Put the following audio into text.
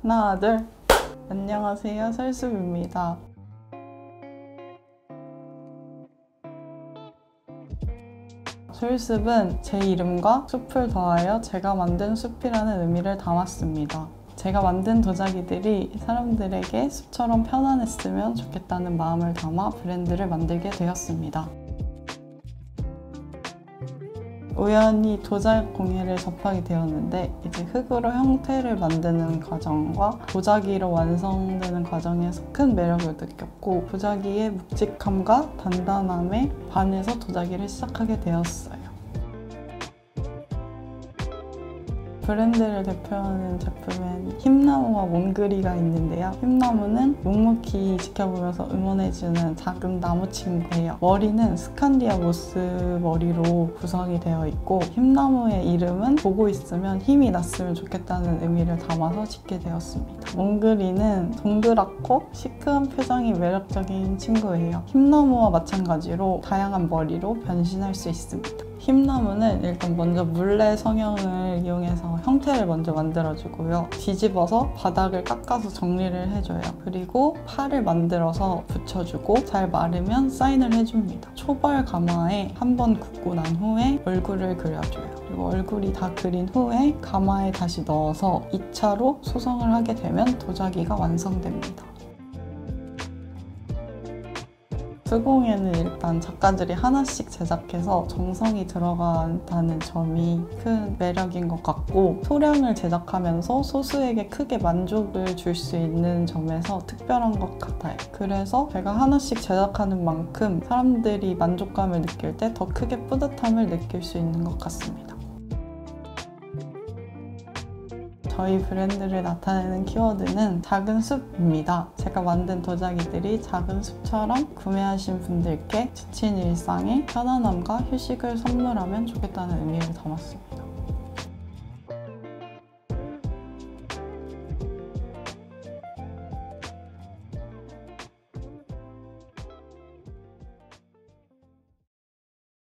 하나, 둘. 안녕하세요. 설숲입니다. 솔숲은 제 이름과 숲을 더하여 제가 만든 숲이라는 의미를 담았습니다. 제가 만든 도자기들이 사람들에게 숲처럼 편안했으면 좋겠다는 마음을 담아 브랜드를 만들게 되었습니다. 우연히 도자기 공예를 접하게 되었는데 이제 흙으로 형태를 만드는 과정과 도자기로 완성되는 과정에서 큰 매력을 느꼈고 도자기의 묵직함과 단단함에 반해서 도자기를 시작하게 되었어요. 브랜드를 대표하는 제품엔 흰나무와 몽그리가 있는데요. 흰나무는 묵묵히 지켜보면서 응원해주는 작은 나무 친구예요. 머리는 스칸디아 모스 머리로 구성이 되어 있고 흰나무의 이름은 보고 있으면 힘이 났으면 좋겠다는 의미를 담아서 짓게 되었습니다. 몽그리는 동그랗고 시크한 표정이 매력적인 친구예요. 흰나무와 마찬가지로 다양한 머리로 변신할 수 있습니다. 흰나무는 일단 먼저 물레 성형을 이용해서 형태를 먼저 만들어주고요. 뒤집어서 바닥을 깎아서 정리를 해줘요. 그리고 팔을 만들어서 붙여주고 잘 마르면 사인을 해줍니다. 초벌 가마에 한 번 굽고 난 후에 얼굴을 그려줘요. 그리고 얼굴이 다 그린 후에 가마에 다시 넣어서 2차로 소성을 하게 되면 도자기가 완성됩니다. 수공예는 일단 작가들이 하나씩 제작해서 정성이 들어간다는 점이 큰 매력인 것 같고 소량을 제작하면서 소수에게 크게 만족을 줄 수 있는 점에서 특별한 것 같아요. 그래서 제가 하나씩 제작하는 만큼 사람들이 만족감을 느낄 때 더 크게 뿌듯함을 느낄 수 있는 것 같습니다. 저희 브랜드를 나타내는 키워드는 작은 숲입니다. 제가 만든 도자기들이 작은 숲처럼 구매하신 분들께 지친 일상에 편안함과 휴식을 선물하면 좋겠다는 의미를 담았습니다.